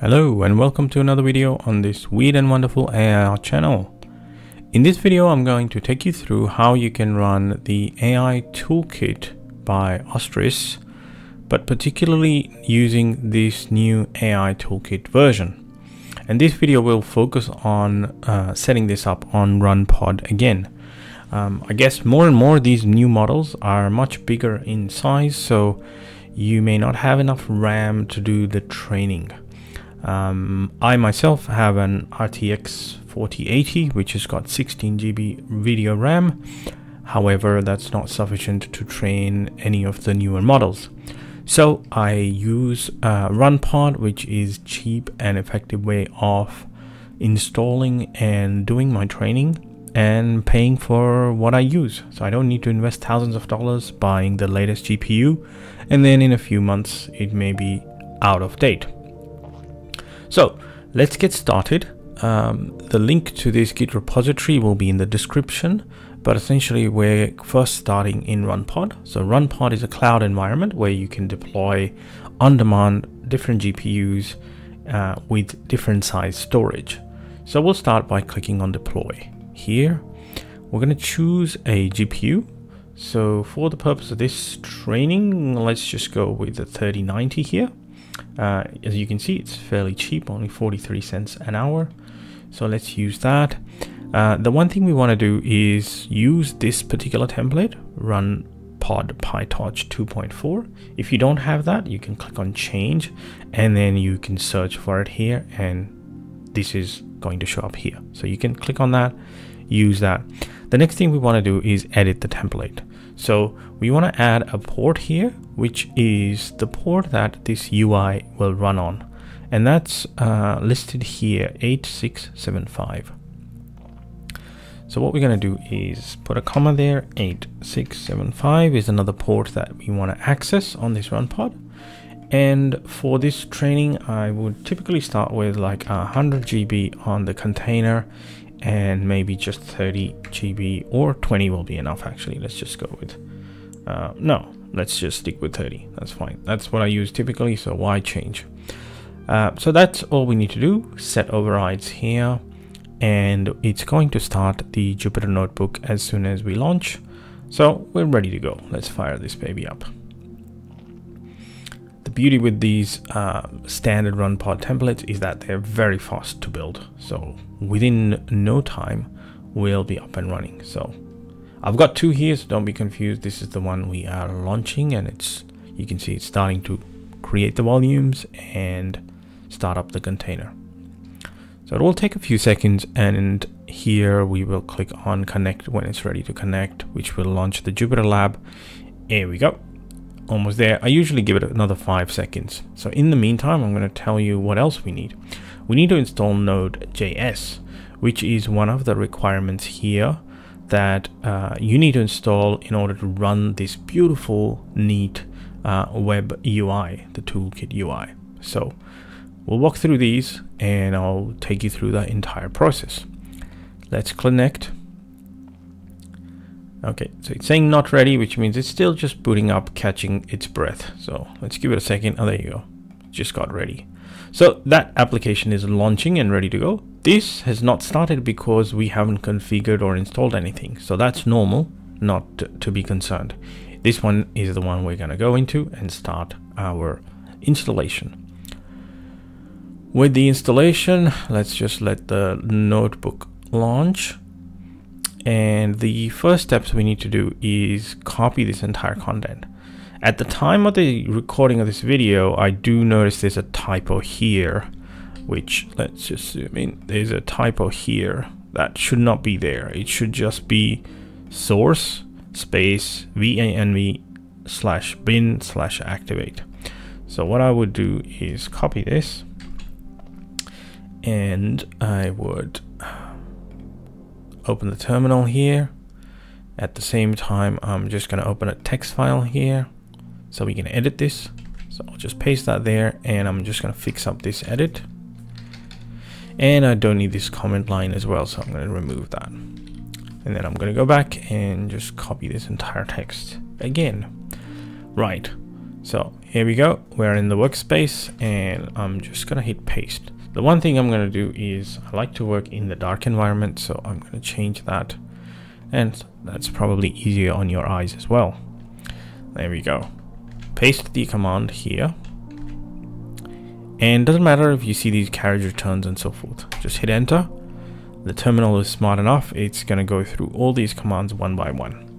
Hello and welcome to another video on this weird and wonderful AI channel. In this video I'm going to take you through how you can run the AI toolkit by Ostris, but particularly using this new AI toolkit version. And this video will focus on uh, setting this up on RunPod again. Um, I guess more and more these new models are much bigger in size, so you may not have enough RAM to do the training. Um, I myself have an RTX 4080 which has got 16 GB video RAM. However, that's not sufficient to train any of the newer models. So I use uh, RunPod, which is cheap and effective way of installing and doing my training and paying for what I use. So I don't need to invest thousands of dollars buying the latest GPU and then in a few months it may be out of date. So let's get started. Um, the link to this Git repository will be in the description, but essentially we're first starting in RunPod. So RunPod is a cloud environment where you can deploy on-demand different GPUs uh, with different size storage. So we'll start by clicking on deploy. Here, we're going to choose a GPU. So for the purpose of this training, let's just go with the 3090 here. Uh, as you can see, it's fairly cheap, only 43 cents an hour. So let's use that. Uh, the one thing we want to do is use this particular template, run pod PyTorch 2.4. If you don't have that, you can click on change and then you can search for it here and this is going to show up here. So you can click on that, use that. The next thing we want to do is edit the template. So we want to add a port here, which is the port that this UI will run on. And that's uh, listed here, 8675. So what we're going to do is put a comma there, 8675 is another port that we want to access on this run pod. And for this training, I would typically start with like 100 GB on the container and maybe just 30 GB or 20 will be enough actually. Let's just go with, uh, no, let's just stick with 30. That's fine. That's what I use typically, so why change? Uh, so that's all we need to do. Set overrides here and it's going to start the Jupyter Notebook as soon as we launch. So we're ready to go. Let's fire this baby up The beauty with these uh, standard run pod templates is that they're very fast to build. So within no time, we'll be up and running. So I've got two here, so don't be confused. This is the one we are launching and it's, you can see it's starting to create the volumes and start up the container. So it will take a few seconds and here we will click on connect when it's ready to connect, which will launch the Jupyter Lab. Here we go almost there. I usually give it another five seconds. So in the meantime, I'm going to tell you what else we need. We need to install Node.js, which is one of the requirements here that uh, you need to install in order to run this beautiful, neat uh, web UI, the toolkit UI. So we'll walk through these and I'll take you through the entire process. Let's connect. Okay, so it's saying not ready, which means it's still just booting up, catching its breath. So let's give it a second. Oh, there you go. Just got ready. So that application is launching and ready to go. This has not started because we haven't configured or installed anything. So that's normal, not to, be concerned. This one is the one we're going to go into and start our installation. With the installation, let's just let the notebook launch and the first steps we need to do is copy this entire content. At the time of the recording of this video, I do notice there's a typo here, which let's just zoom in. There's a typo here that should not be there. It should just be source space venv slash bin slash activate. So what I would do is copy this and I would open the terminal here. At the same time, I'm just going to open a text file here so we can edit this. So I'll just paste that there and I'm just going to fix up this edit. And I don't need this comment line as well, so I'm going to remove that. And then I'm going to go back and just copy this entire text again. Right. So here we go. We're in the workspace and I'm just gonna hit paste. The one thing I'm gonna do is I like to work in the dark environment. So I'm gonna change that and that's probably easier on your eyes as well. There we go. Paste the command here. And doesn't matter if you see these carriage returns and so forth. Just hit enter. The terminal is smart enough. It's going to go through all these commands one by one.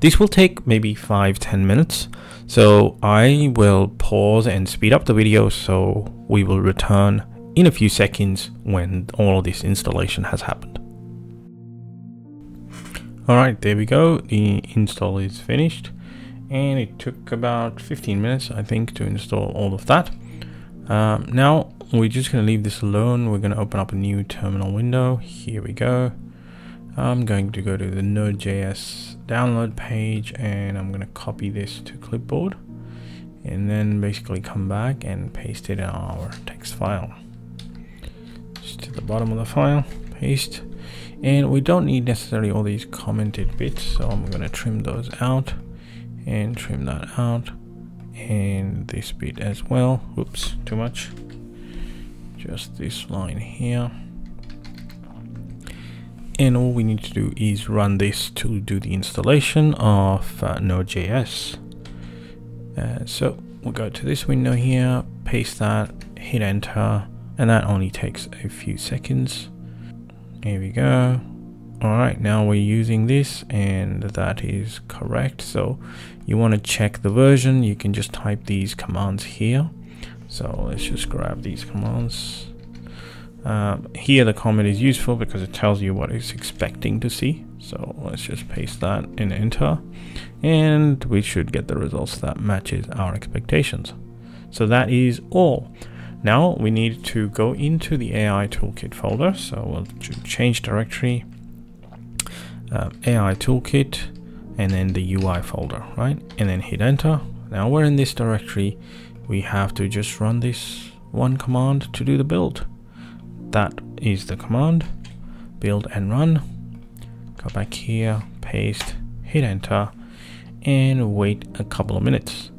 This will take maybe 5-10 minutes. So I will pause and speed up the video so we will return in a few seconds when all of this installation has happened. Alright, there we go. The install is finished and it took about 15 minutes I think to install all of that. Um, now we're just going to leave this alone. We're going to open up a new terminal window. Here we go. I'm going to go to the Node.js download page and I'm going to copy this to clipboard and then basically come back and paste it in our text file. Just to the bottom of the file, paste. And we don't need necessarily all these commented bits, so I'm going to trim those out and trim that out and this bit as well. Oops, too much. Just this line here and all we need to do is run this to do the installation of uh, Node.js. Uh, so we'll go to this window here, paste that, hit enter, and that only takes a few seconds. Here we go. Alright, now we're using this and that is correct. So you want to check the version, you can just type these commands here. So let's just grab these commands. Um, here the comment is useful because it tells you what it's expecting to see. So let's just paste that and enter and we should get the results that matches our expectations. So that is all. Now we need to go into the AI toolkit folder. So we'll change directory, uh, AI toolkit, and then the UI folder, right? And then hit enter. Now we're in this directory. We have to just run this one command to do the build that is the command build and run go back here paste hit enter and wait a couple of minutes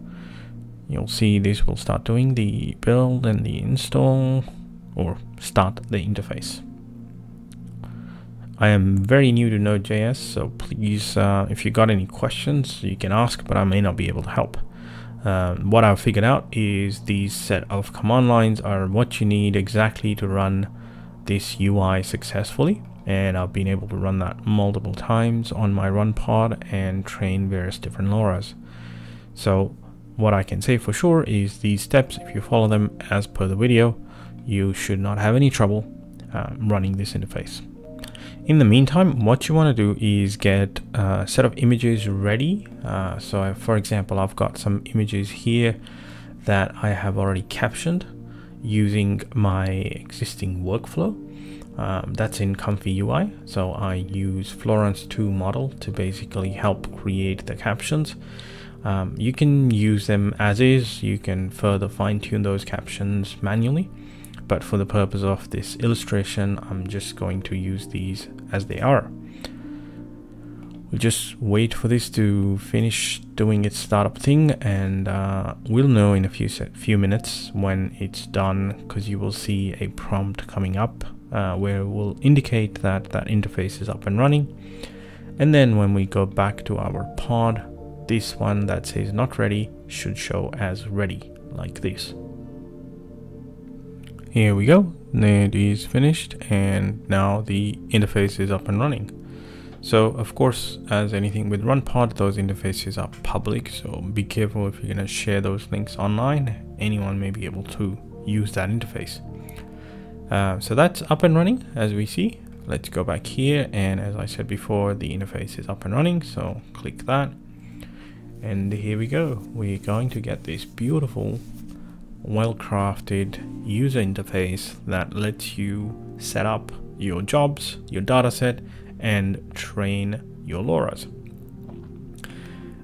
you'll see this will start doing the build and the install or start the interface I am very new to Node.js, so please, uh, if you got any questions, you can ask, but I may not be able to help. Um, what I've figured out is these set of command lines are what you need exactly to run this UI successfully and I've been able to run that multiple times on my run pod and train various different LoRa's. So what I can say for sure is these steps, if you follow them as per the video, you should not have any trouble uh, running this interface. In the meantime, what you want to do is get a set of images ready. Uh, so for example, I've got some images here that I have already captioned using my existing workflow. Um, that's in Comfy UI. So I use Florence 2 model to basically help create the captions. Um, you can use them as is. You can further fine tune those captions manually. But for the purpose of this illustration, I'm just going to use these as they are. We'll just wait for this to finish doing its startup thing and uh, we'll know in a few few minutes when it's done because you will see a prompt coming up uh, where it will indicate that that interface is up and running. And then when we go back to our pod, this one that says not ready should show as ready like this. Here we go, it is finished and now the interface is up and running. So of course, as anything with RunPod, those interfaces are public. So be careful if you're going to share those links online. Anyone may be able to use that interface. Uh, so that's up and running as we see. Let's go back here. And as I said before, the interface is up and running. So click that. And here we go. We're going to get this beautiful, well-crafted user interface that lets you set up your jobs, your dataset, and train your LoRa's.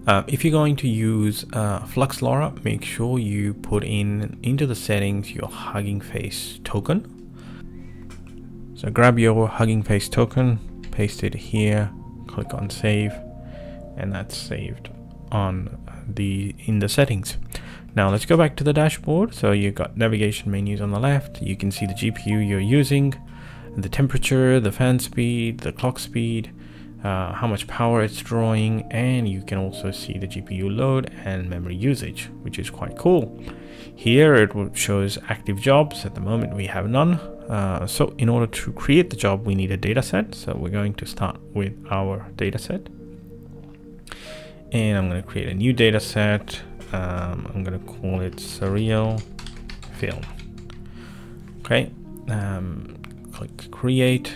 Uh, if you're going to use uh, Flux LoRa, make sure you put in into the settings your Hugging Face token. So grab your Hugging Face token, paste it here, click on save, and that's saved on the in the settings. Now let's go back to the dashboard. So you've got navigation menus on the left. You can see the GPU you're using, the temperature, the fan speed, the clock speed, uh, how much power it's drawing, and you can also see the GPU load and memory usage, which is quite cool. Here it shows active jobs. At the moment we have none. Uh, so in order to create the job, we need a data set. So we're going to start with our data set. And I'm going to create a new data set. Um, I'm to call it surreal film. Okay. Um, click create.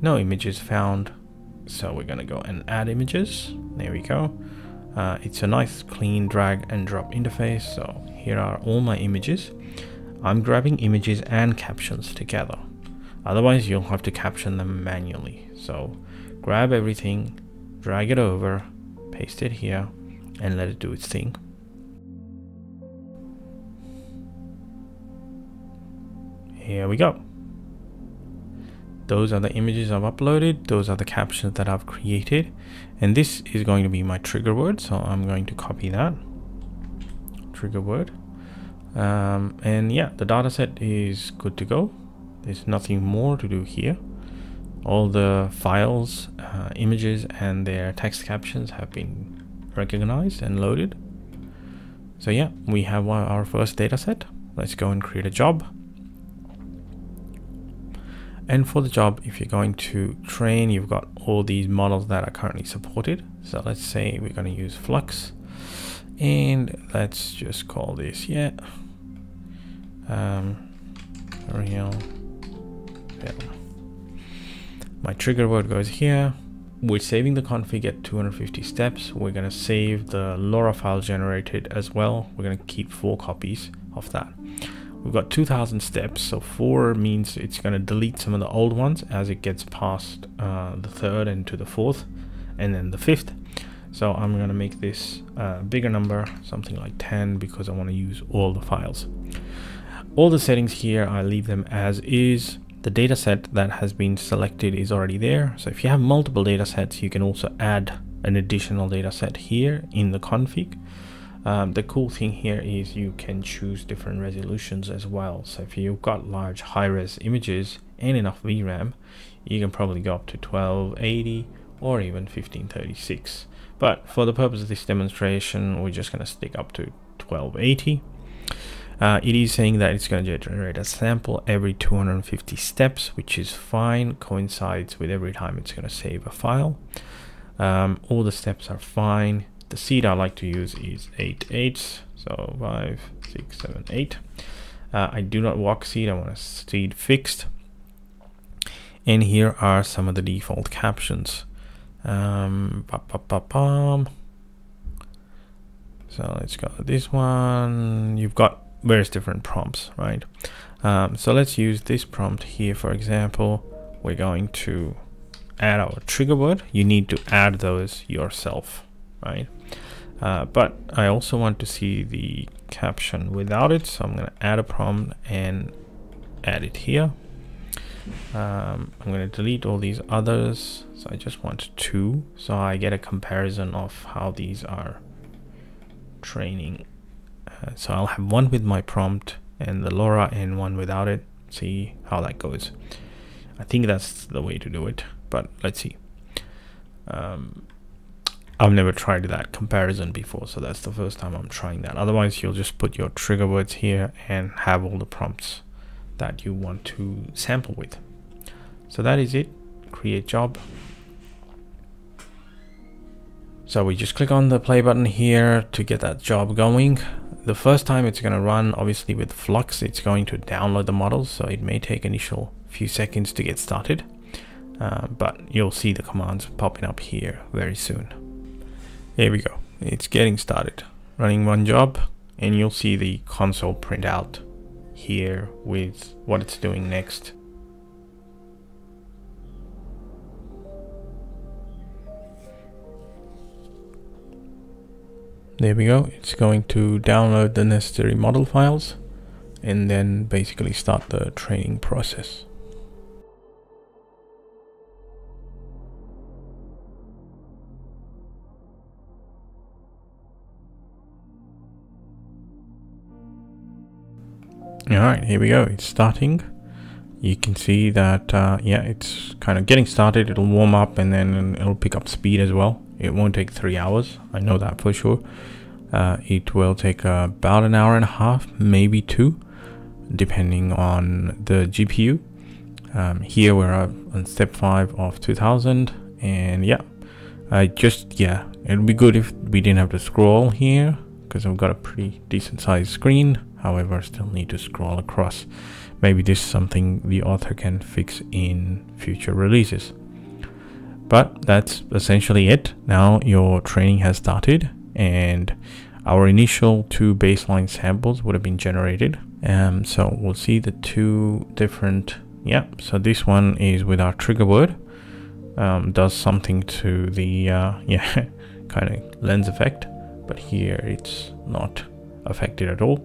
No images found. So we're to go and add images. There we go. Uh, it's a nice clean drag and drop interface. So here are all my images. I'm grabbing images and captions together. Otherwise you'll have to caption them manually. So grab everything, drag it over, paste it here, and let it do its thing. Here we go. Those are the images I've uploaded. Those are the captions that I've created. And this is going to be my trigger word. So I'm going to copy that trigger word. Um, and yeah, the dataset is good to go. There's nothing more to do here. All the files, uh, images, and their text captions have been recognized and loaded. So yeah, we have our first dataset. Let's go and create a job. And for the job, if you're going to train, you've got all these models that are currently supported. So let's say we're going to use Flux. And let's just call this, yeah, um, real My trigger word goes here. We're saving the config at 250 steps. We're going to save the LoRa file generated as well. We're going to keep four copies of that. We've got 2000 steps, so 4 means it's going to delete some of the old ones as it gets past uh, the third and to the fourth, and then the fifth. So I'm going to make this a bigger number, something like 10, because I want to use all the files. All the settings here, I leave them as is. The dataset that has been selected is already there. So if you have multiple datasets, you can also add an additional dataset here in the config. Um, the cool thing here is you can choose different resolutions as well. So if you've got large high-res images and enough VRAM, you can probably go up to 1280 or even 1536. But for the purpose of this demonstration, we're just going to stick up to 1280. Uh, it is saying that it's going to generate a sample every 250 steps, which is fine, coincides with every time it's going to save a file. Um, all the steps are fine the seed I like to use is 8 eighths, so 5, 6, 7, 8. Uh, I do not walk seed, I want a seed fixed. And here are some of the default captions. Um, ba -ba -ba so let's go this one. You've got various different prompts, right? Um, so let's use this prompt here, for example. We're going to add our trigger word. You need to add those yourself, right? Uh, but I also want to see the caption without it. So I'm going to add a prompt and add it here. Um, I'm going to delete all these others. So I just want two. So I get a comparison of how these are training. So I'll have one with my prompt and the LoRa and one without it. See how that goes. I think that's the way to do it, but let's see. Um, I've never tried that comparison before, so that's the first time I'm trying that. Otherwise, you'll just put your trigger words here and have all the prompts that you want to sample with. So that is it. Create job. So we just click on the play button here to get that job going. The first time it's going to run, obviously with Flux, it's going to download the models, so it may take initial few seconds to get started. Uh, but you'll see the commands popping up here very soon. Here we go. It's getting started. Running one job and you'll see the console print out here with what it's doing next. there we go. It's going to download the necessary model files and then basically start the training process. All right here we go. It's starting. You can see that uh, yeah it's kind of getting started. It'll warm up and then it'll pick up speed as well. It won't take three hours. I know that for sure. Uh, it will take about an hour and a half, maybe two, depending on the GPU. Um, here we're on step five of 2000 and yeah, I just, yeah, it'd be good if we didn't have to scroll here because I've got a pretty decent sized screen. However, I still need to scroll across. Maybe this is something the author can fix in future releases. But that's essentially it. Now your training has started and our initial two baseline samples would have been generated. Um, so we'll see the two different, yeah, so this one is with our trigger word, um, does something to the, uh, yeah, kind of lens effect but here it's not affected at all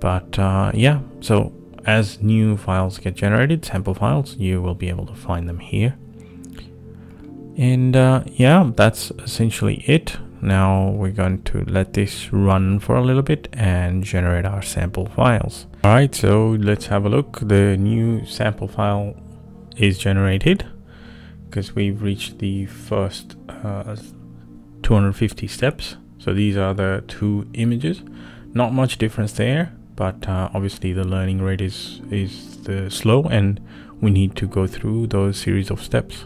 but uh, yeah so as new files get generated sample files you will be able to find them here and uh, yeah that's essentially it now we're going to let this run for a little bit and generate our sample files all right so let's have a look the new sample file is generated because we've reached the first uh, 250 steps so these are the two images. Not much difference there, but uh, obviously the learning rate is, is the slow and we need to go through those series of steps.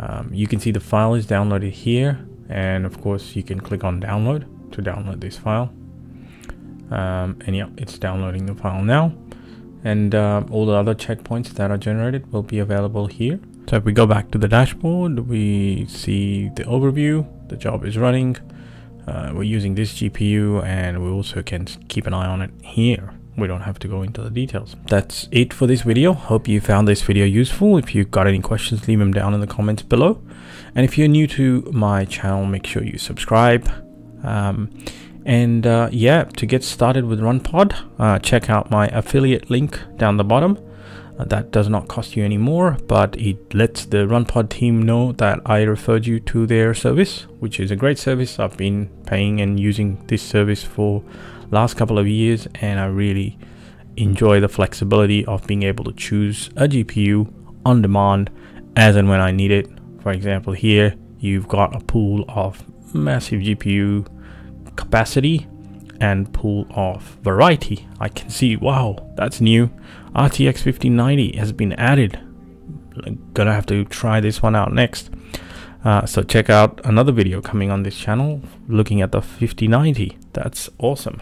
Um, you can see the file is downloaded here and of course you can click on download to download this file. Um, and yeah, it's downloading the file now and uh, all the other checkpoints that are generated will be available here. So if we go back to the dashboard, we see the overview, the job is running, uh, we're using this GPU and we also can keep an eye on it here. We don't have to go into the details. That's it for this video. Hope you found this video useful. If you've got any questions, leave them down in the comments below. And if you're new to my channel, make sure you subscribe. Um, and uh, yeah, to get started with RunPod, uh, check out my affiliate link down the bottom. That does not cost you any more, but it lets the RunPod team know that I referred you to their service, which is a great service. I've been paying and using this service for last couple of years, and I really enjoy the flexibility of being able to choose a GPU on demand as and when I need it. For example, here you've got a pool of massive GPU capacity and pool of variety. I can see, wow, that's new. RTX 5090 has been added. Gonna have to try this one out next. Uh, so check out another video coming on this channel looking at the 5090. That's awesome.